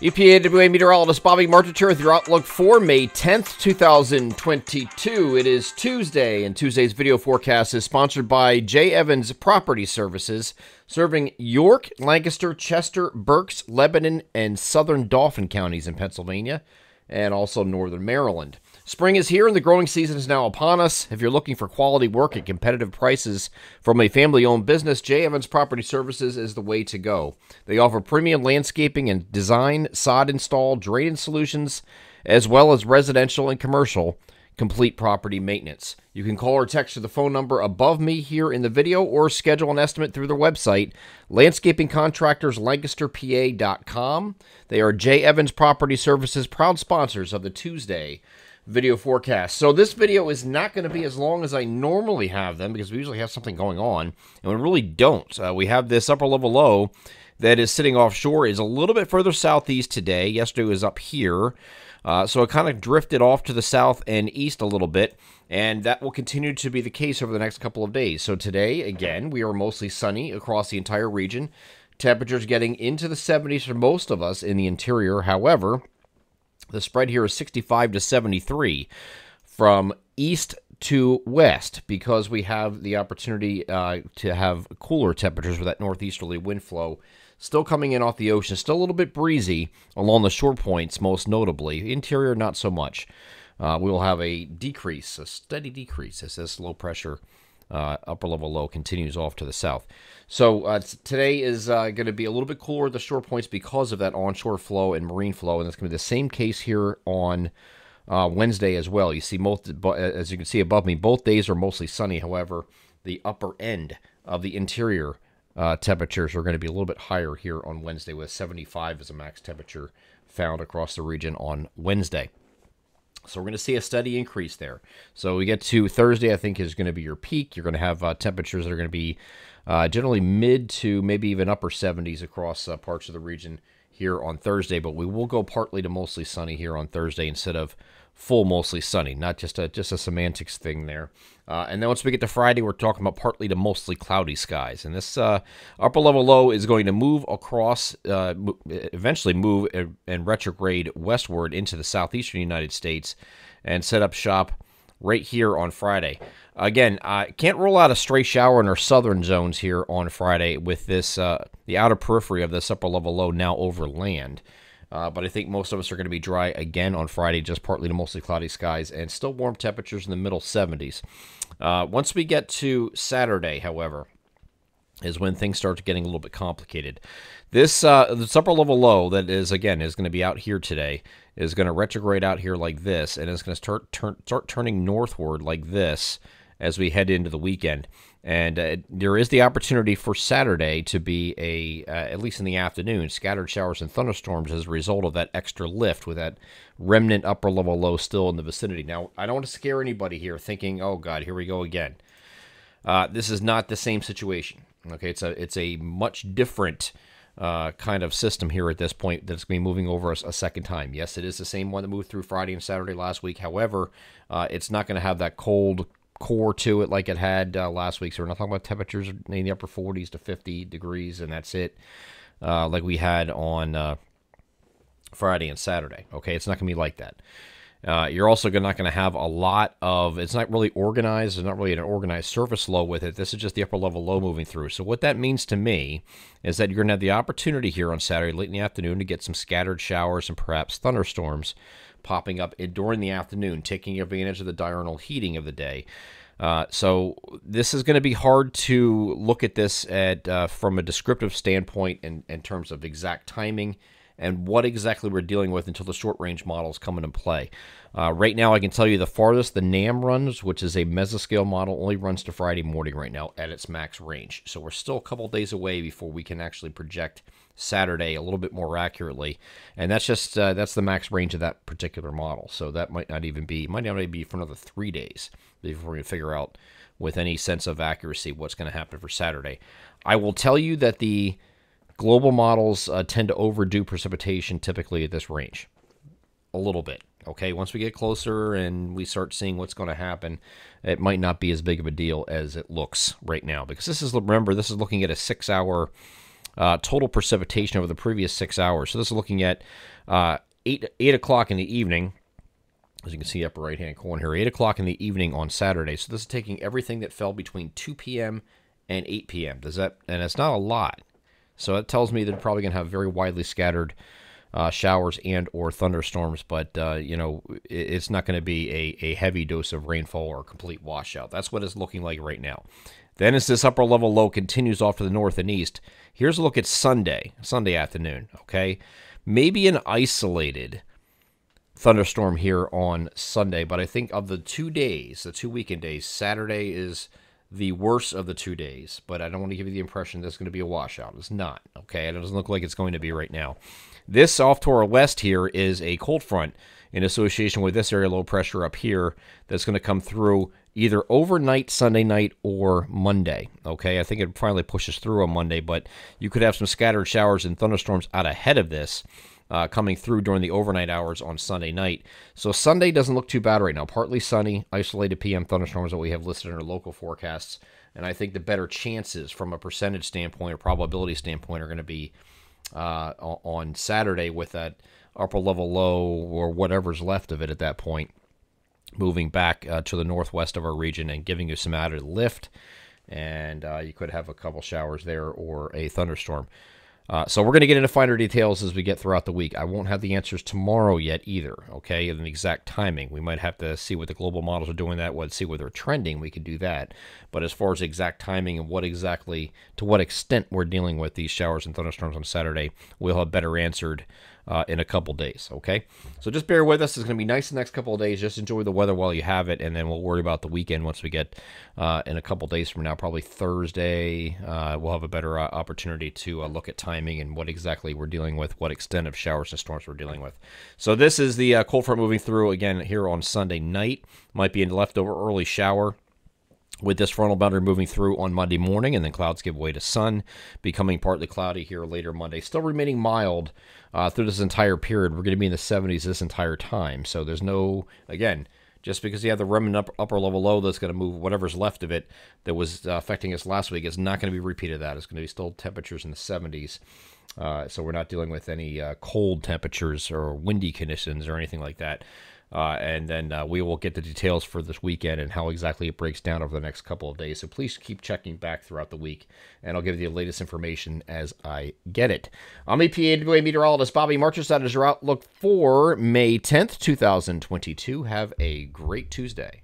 EPAWA meteorologist Bobby Martrich with your outlook for May 10th, 2022. It is Tuesday, and Tuesday's video forecast is sponsored by J. Evans Property Services, serving York, Lancaster, Chester, Berks, Lebanon, and southern Dauphin counties in Pennsylvania, and also northern Maryland. Spring is here and the growing season is now upon us. If you're looking for quality work at competitive prices from a family owned business, J. Evans Property Services is the way to go. They offer premium landscaping and design, sod install, drainage solutions, as well as residential and commercial complete property maintenance. You can call or text to the phone number above me here in the video or schedule an estimate through their website, landscapingcontractorslancasterpa.com. They are J. Evans Property Services, proud sponsors of the Tuesday video forecast. So this video is not going to be as long as I normally have them because we usually have something going on, and we really don't. Uh, we have this upper level low that is sitting offshore is a little bit further southeast today. Yesterday was up here. Uh, so it kind of drifted off to the south and east a little bit, and that will continue to be the case over the next couple of days. So today, again, we are mostly sunny across the entire region. Temperatures getting into the 70s for most of us in the interior. However, the spread here is 65 to 73 from east to west because we have the opportunity uh, to have cooler temperatures with that northeasterly wind flow still coming in off the ocean. Still a little bit breezy along the shore points, most notably. Interior, not so much. Uh, we will have a decrease, a steady decrease as this low pressure uh, upper level low continues off to the south. So uh, today is uh, going to be a little bit cooler at the shore points because of that onshore flow and marine flow, and it's going to be the same case here on uh, Wednesday as well. You see, most as you can see above me, both days are mostly sunny. However, the upper end of the interior uh, temperatures are going to be a little bit higher here on Wednesday, with 75 as a max temperature found across the region on Wednesday. So we're going to see a steady increase there. So we get to Thursday, I think is going to be your peak. You're going to have uh, temperatures that are going to be uh, generally mid to maybe even upper 70s across uh, parts of the region here on Thursday. But we will go partly to mostly sunny here on Thursday instead of full mostly sunny. Not just a just a semantics thing there. Uh, and then once we get to Friday, we're talking about partly to mostly cloudy skies. And this uh, upper level low is going to move across, uh, eventually move and retrograde westward into the southeastern United States and set up shop right here on Friday. Again, I can't rule out a stray shower in our southern zones here on Friday with this uh, the outer periphery of this upper level low now over land. Uh, but I think most of us are going to be dry again on Friday, just partly to mostly cloudy skies and still warm temperatures in the middle 70s. Uh, once we get to Saturday, however, is when things start getting a little bit complicated. This uh, this upper level low that is again is going to be out here today is going to retrograde out here like this, and it's going to start turn, start turning northward like this as we head into the weekend. And uh, there is the opportunity for Saturday to be a, uh, at least in the afternoon, scattered showers and thunderstorms as a result of that extra lift with that remnant upper level low still in the vicinity. Now, I don't want to scare anybody here thinking, oh God, here we go again. Uh, this is not the same situation. Okay, it's a it's a much different uh, kind of system here at this point that's going to be moving over a, a, second time. Yes, it is the same one that moved through Friday and Saturday last week. However, uh, it's not going to have that cold, core to it like it had uh, last week. So we're not talking about temperatures in the upper 40s to 50 degrees, and that's it, uh, like we had on uh, Friday and Saturday. Okay, it's not going to be like that. Uh, you're also not going to have a lot of, it's not really organized, there's not really an organized surface low with it. This is just the upper level low moving through. So, what that means to me is that you're going to have the opportunity here on Saturday, late in the afternoon, to get some scattered showers and perhaps thunderstorms popping up during the afternoon, taking advantage of the diurnal heating of the day. Uh, so this is going to be hard to look at this at uh, from a descriptive standpoint in, in terms of exact timing and what exactly we're dealing with until the short range models come into play. Uh, right now, I can tell you the farthest the NAM runs, which is a mesoscale model, only runs to Friday morning right now at its max range. So we're still a couple days away before we can actually project Saturday a little bit more accurately, and that's just uh, that's the max range of that particular model. So that might not even be might not even be for another three days before we figure out with any sense of accuracy what's going to happen for Saturday. I will tell you that the global models uh, tend to overdo precipitation typically at this range a little bit. Okay, once we get closer and we start seeing what's going to happen, it might not be as big of a deal as it looks right now because this is remember this is looking at a six-hour uh, total precipitation over the previous six hours. So this is looking at uh, 8, 8 o'clock in the evening. As you can see, upper right hand corner here, 8 o'clock in the evening on Saturday. So this is taking everything that fell between 2 p.m. and 8 p.m. Does that, and it's not a lot. So it tells me they're probably going to have very widely scattered uh, showers and or thunderstorms, but uh, you know it's not going to be a, a heavy dose of rainfall or complete washout. That's what it's looking like right now. Then as this upper level low continues off to the north and east, here's a look at Sunday, Sunday afternoon. Okay, maybe an isolated thunderstorm here on Sunday, but I think of the two days, the two weekend days, Saturday is the worst of the two days, but I don't want to give you the impression there's going to be a washout. It's not, okay? It doesn't look like it's going to be right now. This off to our west here is a cold front in association with this area low pressure up here that's going to come through either overnight Sunday night or Monday. Okay, I think it finally pushes through on Monday, but you could have some scattered showers and thunderstorms out ahead of this. Uh, coming through during the overnight hours on Sunday night. So Sunday doesn't look too bad right now. Partly sunny, isolated PM thunderstorms that we have listed in our local forecasts. And I think the better chances from a percentage standpoint or probability standpoint are going to be uh, on Saturday with that upper level low or whatever's left of it at that point, moving back uh, to the northwest of our region and giving you some added lift. And uh, you could have a couple showers there or a thunderstorm. Uh, so we're going to get into finer details as we get throughout the week. I won't have the answers tomorrow yet either, okay, and the exact timing. We might have to see what the global models are doing that, what see where they're trending, we could do that. But as far as exact timing and what exactly, to what extent we're dealing with these showers and thunderstorms on Saturday, we'll have better answered uh, in a couple days. Okay, so just bear with us. It's going to be nice the next couple of days. Just enjoy the weather while you have it, and then we'll worry about the weekend once we get uh, in a couple days from now, probably Thursday. Uh, we'll have a better uh, opportunity to uh, look at timing and what exactly we're dealing with, what extent of showers and storms we're dealing with. So this is the uh, cold front moving through again here on Sunday night. Might be a leftover early shower with this frontal boundary moving through on Monday morning, and then clouds give way to sun, becoming partly cloudy here later Monday. Still remaining mild uh, through this entire period. We're going to be in the 70s this entire time. So there's no, again, just because you have the remnant upper, upper level low that's going to move whatever's left of it that was uh, affecting us last week, it's not going to be repeated that. It's going to be still temperatures in the 70s. Uh, so we're not dealing with any uh, cold temperatures or windy conditions or anything like that. Uh, and then uh, we will get the details for this weekend and how exactly it breaks down over the next couple of days. So please keep checking back throughout the week, and I'll give you the latest information as I get it. I'm EPA meteorologist Bobby Martrich. That is your outlook for May 10th, 2022. Have a great Tuesday.